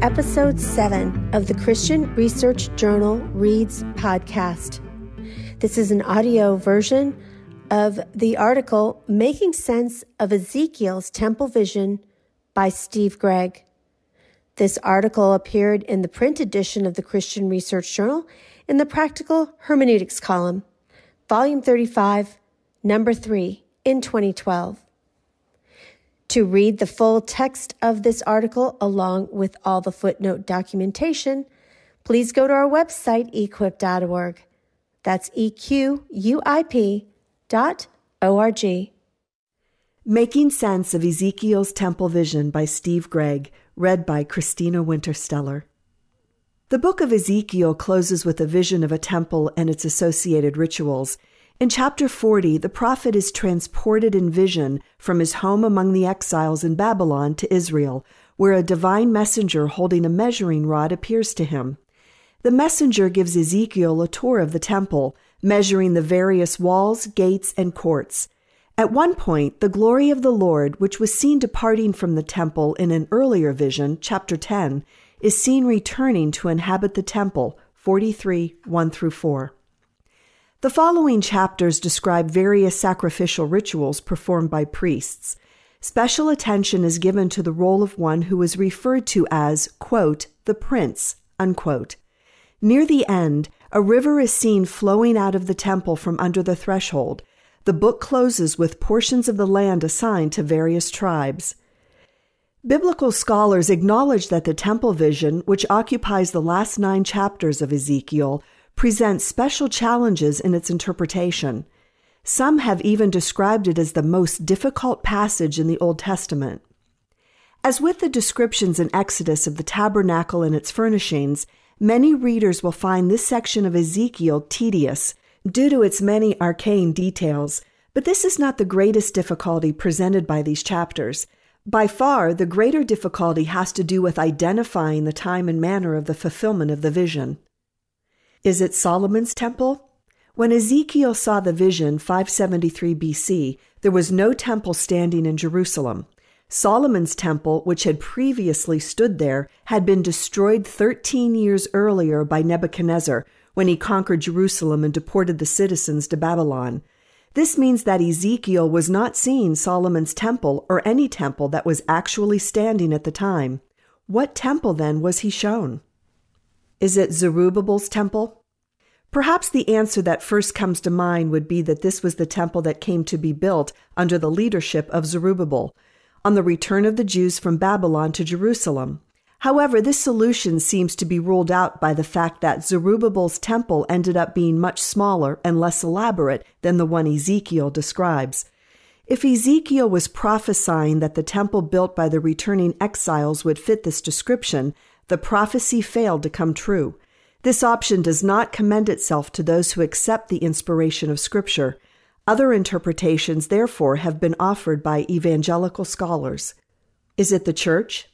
episode 7 of the Christian Research Journal Reads podcast. This is an audio version of the article Making Sense of Ezekiel's Temple Vision by Steve Gregg. This article appeared in the print edition of the Christian Research Journal in the Practical Hermeneutics column, volume 35, number 3, in 2012. To read the full text of this article along with all the footnote documentation, please go to our website, equip.org. That's E-Q-U-I-P dot O-R-G. Making Sense of Ezekiel's Temple Vision by Steve Gregg, read by Christina Wintersteller. The book of Ezekiel closes with a vision of a temple and its associated rituals – in chapter 40, the prophet is transported in vision from his home among the exiles in Babylon to Israel, where a divine messenger holding a measuring rod appears to him. The messenger gives Ezekiel a tour of the temple, measuring the various walls, gates, and courts. At one point, the glory of the Lord, which was seen departing from the temple in an earlier vision, chapter 10, is seen returning to inhabit the temple, 43 1 through 4. The following chapters describe various sacrificial rituals performed by priests. Special attention is given to the role of one who is referred to as, quote, the prince, unquote. Near the end, a river is seen flowing out of the temple from under the threshold. The book closes with portions of the land assigned to various tribes. Biblical scholars acknowledge that the temple vision, which occupies the last nine chapters of Ezekiel, presents special challenges in its interpretation. Some have even described it as the most difficult passage in the Old Testament. As with the descriptions in Exodus of the tabernacle and its furnishings, many readers will find this section of Ezekiel tedious due to its many arcane details, but this is not the greatest difficulty presented by these chapters. By far, the greater difficulty has to do with identifying the time and manner of the fulfillment of the vision. Is it Solomon's temple? When Ezekiel saw the vision 573 BC, there was no temple standing in Jerusalem. Solomon's temple, which had previously stood there, had been destroyed 13 years earlier by Nebuchadnezzar when he conquered Jerusalem and deported the citizens to Babylon. This means that Ezekiel was not seeing Solomon's temple or any temple that was actually standing at the time. What temple then was he shown? Is it Zerubbabel's temple? Perhaps the answer that first comes to mind would be that this was the temple that came to be built under the leadership of Zerubbabel on the return of the Jews from Babylon to Jerusalem. However, this solution seems to be ruled out by the fact that Zerubbabel's temple ended up being much smaller and less elaborate than the one Ezekiel describes. If Ezekiel was prophesying that the temple built by the returning exiles would fit this description, the prophecy failed to come true. This option does not commend itself to those who accept the inspiration of Scripture. Other interpretations, therefore, have been offered by evangelical scholars. Is it the church?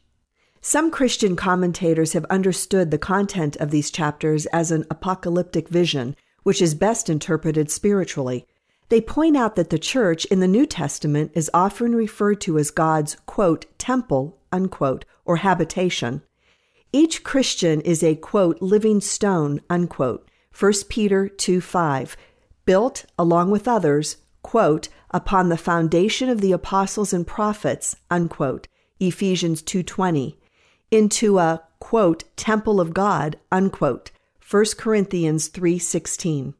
Some Christian commentators have understood the content of these chapters as an apocalyptic vision, which is best interpreted spiritually. They point out that the church in the New Testament is often referred to as God's, quote, temple, unquote, or habitation. Each Christian is a, quote, living stone, unquote, 1 Peter 2 5, built, along with others, quote, upon the foundation of the apostles and prophets, unquote, Ephesians 2.20, into a, quote, temple of God, unquote, 1 Corinthians 3.16.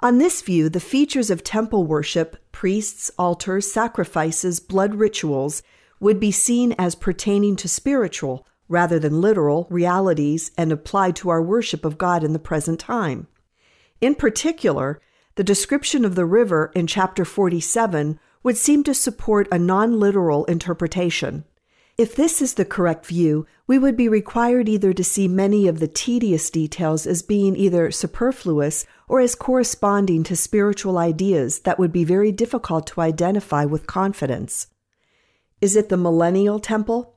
On this view, the features of temple worship, priests, altars, sacrifices, blood rituals, would be seen as pertaining to spiritual, rather than literal realities and applied to our worship of God in the present time. In particular, the description of the river in chapter 47 would seem to support a non literal interpretation. If this is the correct view, we would be required either to see many of the tedious details as being either superfluous or as corresponding to spiritual ideas that would be very difficult to identify with confidence. Is it the millennial temple?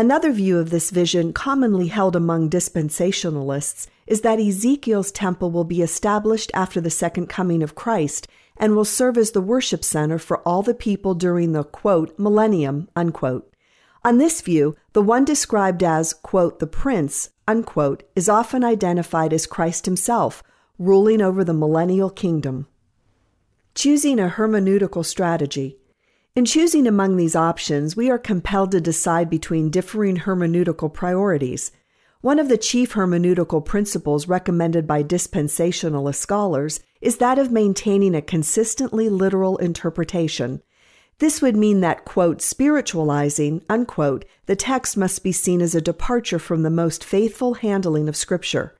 Another view of this vision, commonly held among dispensationalists, is that Ezekiel's temple will be established after the second coming of Christ and will serve as the worship center for all the people during the quote, millennium. Unquote. On this view, the one described as, quote, the prince, unquote, is often identified as Christ himself, ruling over the millennial kingdom. Choosing a hermeneutical strategy. In choosing among these options, we are compelled to decide between differing hermeneutical priorities. One of the chief hermeneutical principles recommended by dispensationalist scholars is that of maintaining a consistently literal interpretation. This would mean that, quote, spiritualizing, unquote, the text must be seen as a departure from the most faithful handling of Scripture.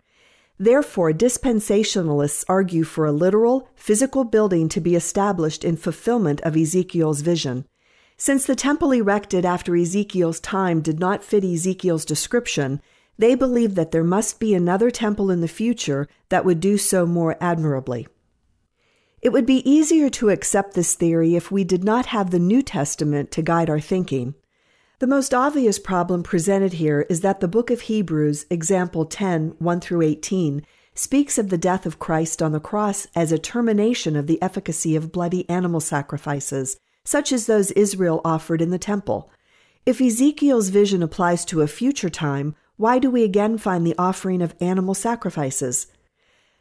Therefore, dispensationalists argue for a literal, physical building to be established in fulfillment of Ezekiel's vision. Since the temple erected after Ezekiel's time did not fit Ezekiel's description, they believe that there must be another temple in the future that would do so more admirably. It would be easier to accept this theory if we did not have the New Testament to guide our thinking. The most obvious problem presented here is that the book of Hebrews, example 10, 1 through 18, speaks of the death of Christ on the cross as a termination of the efficacy of bloody animal sacrifices, such as those Israel offered in the temple. If Ezekiel's vision applies to a future time, why do we again find the offering of animal sacrifices?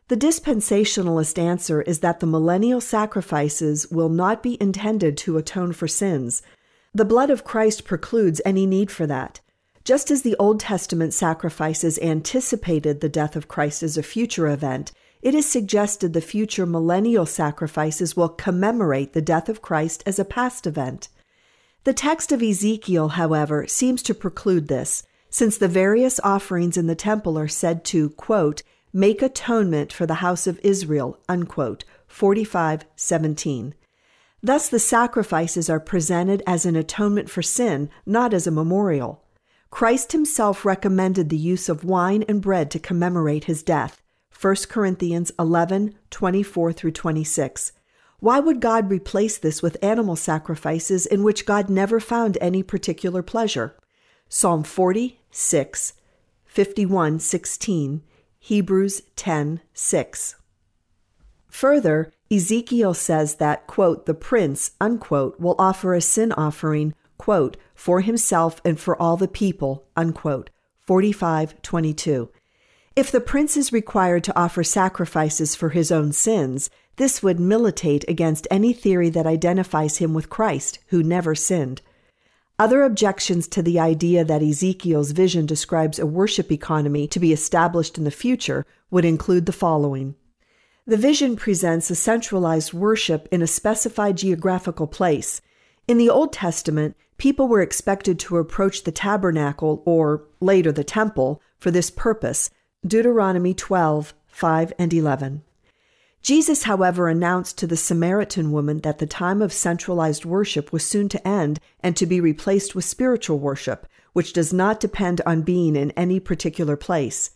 The dispensationalist answer is that the millennial sacrifices will not be intended to atone for sins. The blood of Christ precludes any need for that. Just as the Old Testament sacrifices anticipated the death of Christ as a future event, it is suggested the future millennial sacrifices will commemorate the death of Christ as a past event. The text of Ezekiel, however, seems to preclude this since the various offerings in the temple are said to, quote, make atonement for the house of Israel, unquote, 45:17. Thus the sacrifices are presented as an atonement for sin, not as a memorial. Christ himself recommended the use of wine and bread to commemorate his death. 1 Corinthians 11:24 through 26. Why would God replace this with animal sacrifices in which God never found any particular pleasure? Psalm 40, 6, 51, 16, Hebrews 10, 6. Further, Ezekiel says that, quote, the prince, unquote, will offer a sin offering, quote, for himself and for all the people, unquote, 45, 22. If the prince is required to offer sacrifices for his own sins, this would militate against any theory that identifies him with Christ, who never sinned. Other objections to the idea that Ezekiel's vision describes a worship economy to be established in the future would include the following. The vision presents a centralized worship in a specified geographical place. In the Old Testament, people were expected to approach the tabernacle, or later the temple, for this purpose. Deuteronomy 12, 5 and 11. Jesus, however, announced to the Samaritan woman that the time of centralized worship was soon to end and to be replaced with spiritual worship, which does not depend on being in any particular place.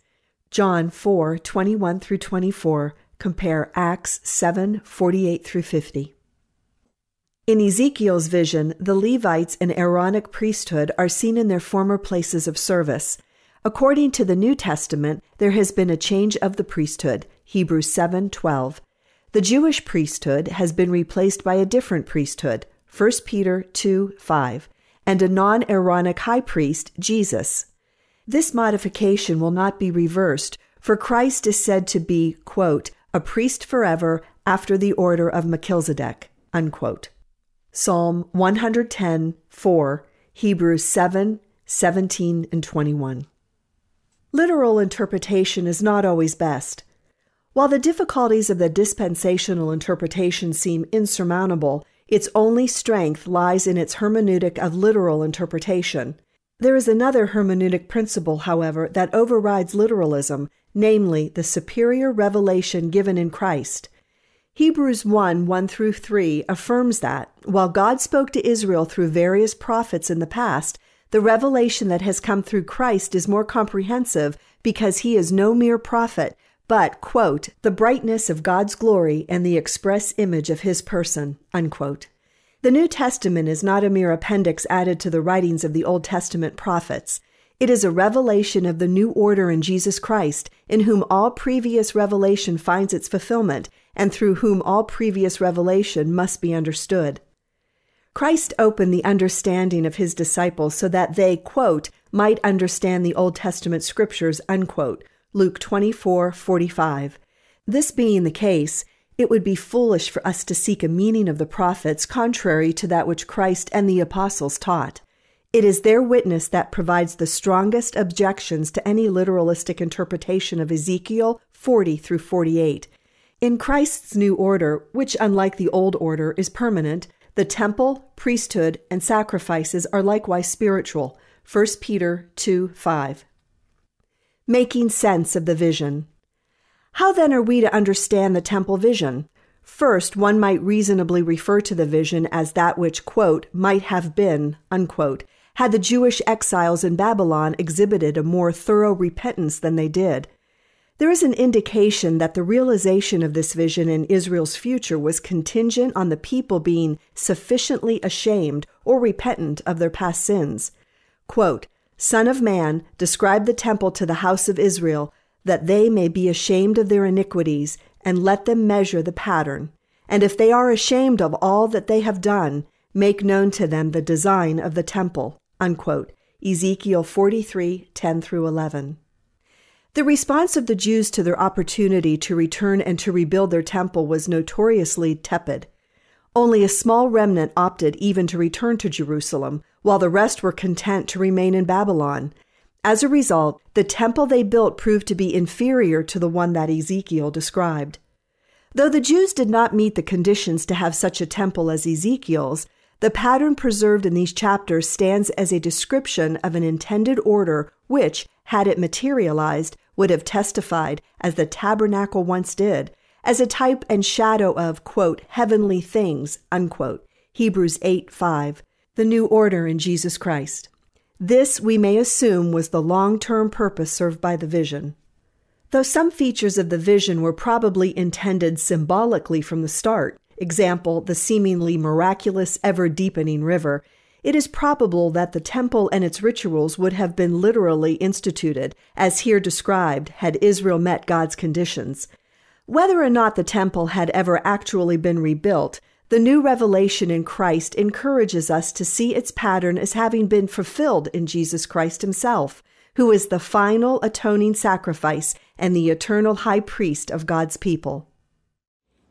John 4 21 through 24, compare Acts 7 48 through 50. In Ezekiel's vision, the Levites and Aaronic priesthood are seen in their former places of service. According to the New Testament, there has been a change of the priesthood, Hebrews 7:12. The Jewish priesthood has been replaced by a different priesthood, 1 Peter 2 5. and a non-Aaronic high priest, Jesus. This modification will not be reversed, for Christ is said to be, quote, a priest forever after the order of Melchizedek, unquote. Psalm 110, 4, Hebrews 7, 17 and 21. Literal interpretation is not always best. While the difficulties of the dispensational interpretation seem insurmountable, its only strength lies in its hermeneutic of literal interpretation. There is another hermeneutic principle, however, that overrides literalism, namely the superior revelation given in Christ. Hebrews 1 1 through 3 affirms that, while God spoke to Israel through various prophets in the past, the revelation that has come through Christ is more comprehensive because he is no mere prophet, but, quote, the brightness of God's glory and the express image of his person, unquote. The New Testament is not a mere appendix added to the writings of the Old Testament prophets. It is a revelation of the new order in Jesus Christ, in whom all previous revelation finds its fulfillment, and through whom all previous revelation must be understood. Christ opened the understanding of his disciples so that they, quote, might understand the Old Testament scriptures, unquote. Luke 24, 45. This being the case, it would be foolish for us to seek a meaning of the prophets contrary to that which Christ and the apostles taught. It is their witness that provides the strongest objections to any literalistic interpretation of Ezekiel 40 through 48. In Christ's new order, which unlike the old order is permanent, the temple, priesthood, and sacrifices are likewise spiritual. 1 Peter 2 5. Making sense of the vision. How then are we to understand the temple vision? First, one might reasonably refer to the vision as that which, quote, might have been, unquote, had the Jewish exiles in Babylon exhibited a more thorough repentance than they did. There is an indication that the realization of this vision in Israel's future was contingent on the people being sufficiently ashamed or repentant of their past sins. Quote, Son of man, describe the temple to the house of Israel that they may be ashamed of their iniquities, and let them measure the pattern. And if they are ashamed of all that they have done, make known to them the design of the temple. Unquote. Ezekiel 43 10 through 11. The response of the Jews to their opportunity to return and to rebuild their temple was notoriously tepid. Only a small remnant opted even to return to Jerusalem, while the rest were content to remain in Babylon, as a result, the temple they built proved to be inferior to the one that Ezekiel described. Though the Jews did not meet the conditions to have such a temple as Ezekiel's, the pattern preserved in these chapters stands as a description of an intended order which, had it materialized, would have testified, as the tabernacle once did, as a type and shadow of, quote, heavenly things, unquote. Hebrews 8 5, the new order in Jesus Christ. This, we may assume, was the long term purpose served by the vision. Though some features of the vision were probably intended symbolically from the start, example, the seemingly miraculous, ever deepening river, it is probable that the temple and its rituals would have been literally instituted, as here described, had Israel met God's conditions. Whether or not the temple had ever actually been rebuilt, the new revelation in Christ encourages us to see its pattern as having been fulfilled in Jesus Christ himself, who is the final atoning sacrifice and the eternal high priest of God's people.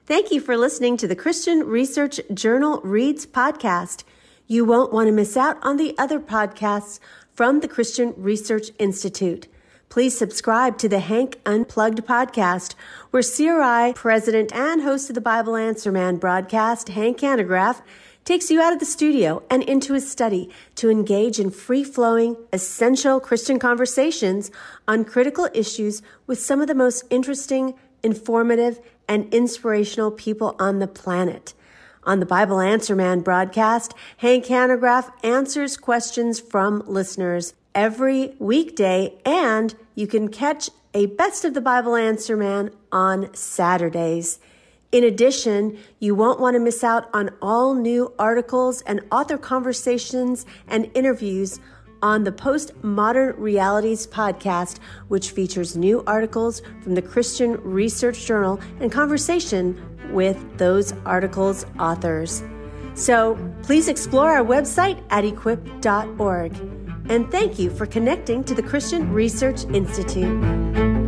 Thank you for listening to the Christian Research Journal Reads podcast. You won't want to miss out on the other podcasts from the Christian Research Institute. Please subscribe to the Hank Unplugged podcast, where CRI president and host of the Bible Answer Man broadcast, Hank Hanegraaff, takes you out of the studio and into his study to engage in free flowing, essential Christian conversations on critical issues with some of the most interesting, informative, and inspirational people on the planet. On the Bible Answer Man broadcast, Hank Hanegraaff answers questions from listeners every weekday, and you can catch a Best of the Bible Answer Man on Saturdays. In addition, you won't want to miss out on all new articles and author conversations and interviews on the Postmodern Realities podcast, which features new articles from the Christian Research Journal and conversation with those articles' authors. So please explore our website at equip.org. And thank you for connecting to the Christian Research Institute.